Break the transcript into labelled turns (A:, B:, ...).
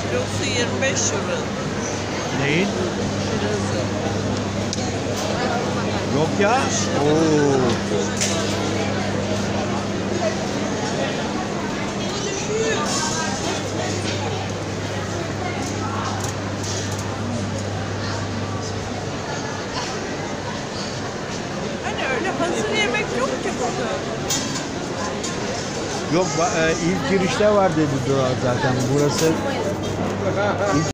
A: Kilosu 25 euro.
B: Neyin?
A: Kilosu.
B: Yok ya. Oo.
A: Yok
B: e, ilk girişte var dedi Duran zaten. Burası